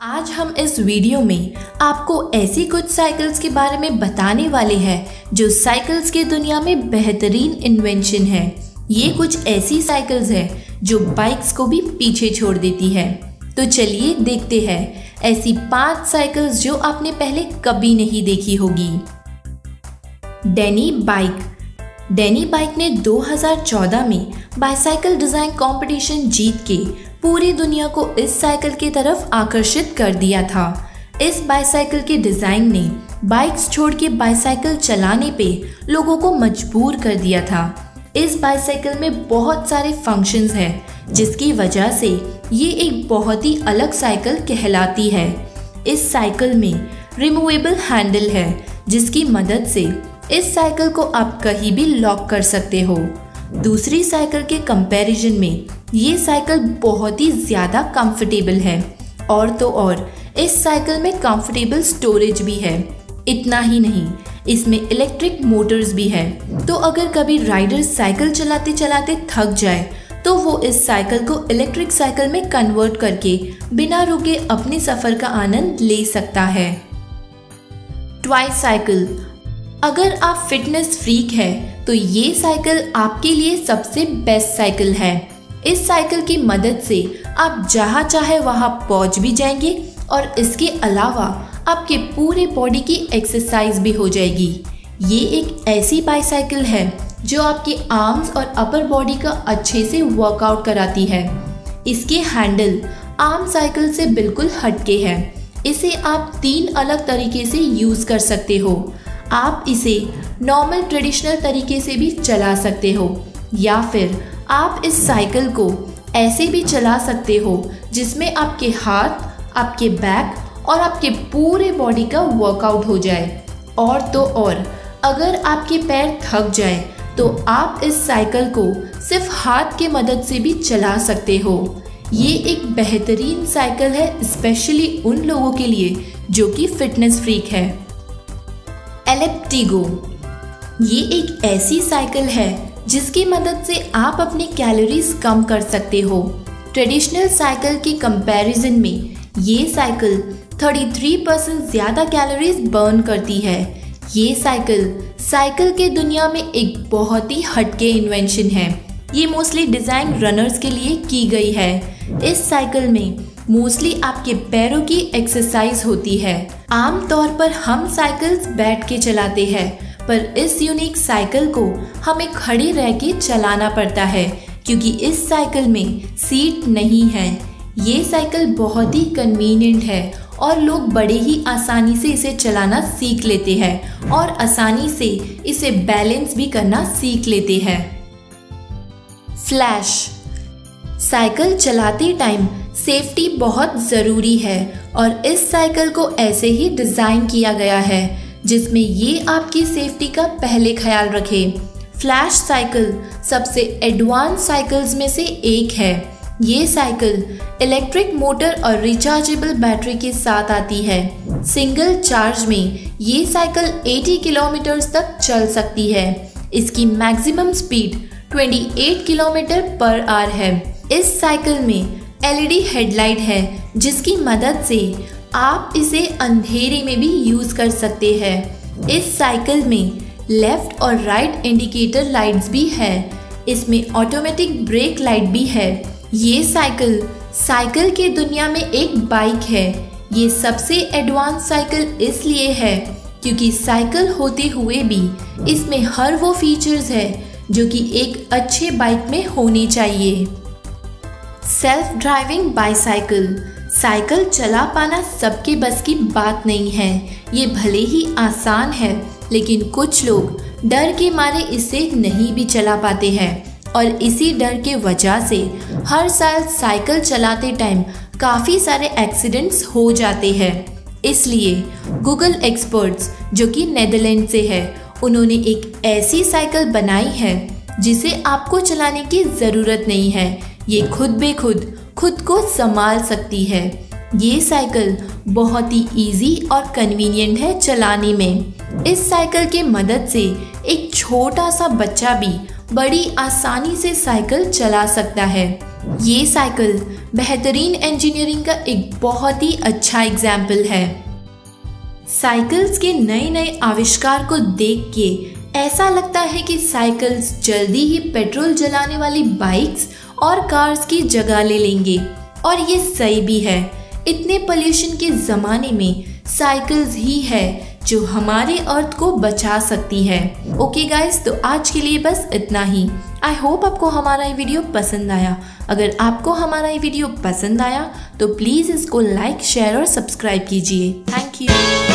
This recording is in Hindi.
आज हम इस वीडियो में आपको ऐसी कुछ साइकिल्स के बारे में बताने वाले हैं, जो साइकिल्स की दुनिया में बेहतरीन इन्वेंशन है। ये कुछ ऐसी साइकिल्स हैं, जो बाइक्स को भी पीछे छोड़ देती है। तो चलिए देखते हैं, ऐसी पाँच साइकिल्स जो आपने पहले कभी नहीं देखी होगी। डेनी बाइक डेनी बाइक ने 2014 में बाइसाइकिल डिज़ाइन कंपटीशन जीत के पूरी दुनिया को इस साइकिल की तरफ़ आकर्षित कर दिया था। इस बाइसाइकिल के डिज़ाइन ने बाइक्स छोड़ के बाइसाइकिल चलाने पे लोगों को मजबूर कर दिया था। इस बाइसाइकिल में बहुत सारे फ़ंक्शंस हैं, जिसकी वजह से ये एक बहुत ही अलग साइकिल कहलाती है। इस साइकिल में रिमूवेबल हैंडल है, जिसकी मदद से इस साइकिल को आप कहीं भी लॉक कर सकते हो। दूसरी साइकिल के कंपैरिजन में ये साइकिल बहुत ही ज़्यादा कंफर्टेबल है। और तो और, इस साइकिल में कंफर्टेबल स्टोरेज भी है। इतना ही नहीं, इसमें इलेक्ट्रिक मोटर्स भी है। तो अगर कभी राइडर साइकिल चलाते चलाते थक जाए तो वो इस साइकिल को इलेक्ट्रिक साइकिल में कन्वर्ट करके बिना रुके अपने सफ़र का आनंद ले सकता है। ट्वाई साइकिल अगर आप फिटनेस फ्रीक है तो ये साइकिल आपके लिए सबसे बेस्ट साइकिल है। इस साइकिल की मदद से आप जहाँ चाहे वहाँ पहुँच भी जाएँगे और इसके अलावा आपके पूरे बॉडी की एक्सरसाइज भी हो जाएगी। ये एक ऐसी बाईसाइकिल है जो आपके आर्म्स और अपर बॉडी का अच्छे से वर्कआउट कराती है। इसके हैंडल आर्म साइकिल से बिल्कुल हटके है। इसे आप तीन अलग तरीके से यूज़ कर सकते हो। आप इसे नॉर्मल ट्रेडिशनल तरीके से भी चला सकते हो या फिर आप इस साइकिल को ऐसे भी चला सकते हो जिसमें आपके हाथ, आपके बैक और आपके पूरे बॉडी का वर्कआउट हो जाए। और तो और, अगर आपके पैर थक जाए तो आप इस साइकिल को सिर्फ़ हाथ के मदद से भी चला सकते हो। ये एक बेहतरीन साइकिल है स्पेशली उन लोगों के लिए जो कि फिटनेस फ्रीक है। एलेप्टिगो ये एक ऐसी साइकिल है जिसकी मदद से आप अपनी कैलोरीज कम कर सकते हो। ट्रेडिशनल साइकिल के कंपैरिजन में ये साइकिल 33 परसेंट ज़्यादा कैलोरीज बर्न करती है। ये साइकिल साइकिल के दुनिया में एक बहुत ही हटके इन्वेंशन है। ये मोस्टली डिज़ाइन रनर्स के लिए की गई है। इस साइकिल में मोस्टली आपके पैरों की एक्सरसाइज होती है। आमतौर पर हम साइकिल्स बैठ के चलाते हैं। पर इस यूनिक साइकिल को हमें खड़े रह के चलाना पड़ता है, क्योंकि इस साइकिल में सीट नहीं है। ये साइकिल बहुत ही कन्वीनियंट है और लोग बड़े ही आसानी से इसे चलाना सीख लेते हैं और आसानी से इसे बैलेंस भी करना सीख लेते हैं। फ्लैश साइकिल चलाते टाइम सेफ्टी बहुत ज़रूरी है और इस साइकिल को ऐसे ही डिज़ाइन किया गया है जिसमें ये आपकी सेफ्टी का पहले ख्याल रखे। फ्लैश साइकिल सबसे एडवांस साइकिल्स में से एक है। ये साइकिल इलेक्ट्रिक मोटर और रिचार्जेबल बैटरी के साथ आती है। सिंगल चार्ज में ये साइकिल 80 किलोमीटर तक चल सकती है। इसकी maximum speed 28 kilometre per hour है। इस साइकिल में एलईडी हेडलाइट है, जिसकी मदद से आप इसे अंधेरे में भी यूज़ कर सकते हैं। इस साइकिल में लेफ़्ट और राइट इंडिकेटर लाइट्स भी है। इसमें ऑटोमेटिक ब्रेक लाइट भी है। ये साइकिल साइकिल के दुनिया में एक बाइक है। ये सबसे एडवांस साइकिल इसलिए है क्योंकि साइकिल होते हुए भी इसमें हर वो फीचर्स है जो कि एक अच्छे बाइक में होने चाहिए। सेल्फ ड्राइविंग बाईसाइकिल साइकिल चला पाना सबके बस की बात नहीं है। ये भले ही आसान है, लेकिन कुछ लोग डर के मारे इसे नहीं भी चला पाते हैं। और इसी डर के वजह से हर साल साइकिल चलाते टाइम काफ़ी सारे एक्सीडेंट्स हो जाते हैं। इसलिए गूगल एक्सपर्ट्स, जो कि नेदरलैंड से है, उन्होंने एक ऐसी साइकिल बनाई है, जिसे आपको चलाने की ज़रूरत नहीं है। ये खुद बे खुद खुद को संभाल सकती है। ये साइकिल बहुत ही इजी और कन्वीनियंट है चलाने में। इस साइकिल के मदद से एक छोटा सा बच्चा भी बड़ी आसानी से साइकिल चला सकता है। ये साइकिल बेहतरीन इंजीनियरिंग का एक बहुत ही अच्छा एग्ज़ाम्पल है। साइकिल्स के नए नए आविष्कार को देख के ऐसा लगता है कि साइकिल्स जल्दी ही पेट्रोल जलाने वाली बाइक्स और कार्स की जगह ले लेंगे। और ये सही भी है। इतने पोल्यूशन के ज़माने में साइकिल्स ही है जो हमारे अर्थ को बचा सकती है। ओके गाइस तो आज के लिए बस इतना ही। आई होप आपको हमारा ये वीडियो पसंद आया। अगर आपको हमारा ये वीडियो पसंद आया तो प्लीज़ इसको लाइक शेयर और सब्सक्राइब कीजिए। Thank you